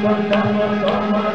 Sama, sama, sama.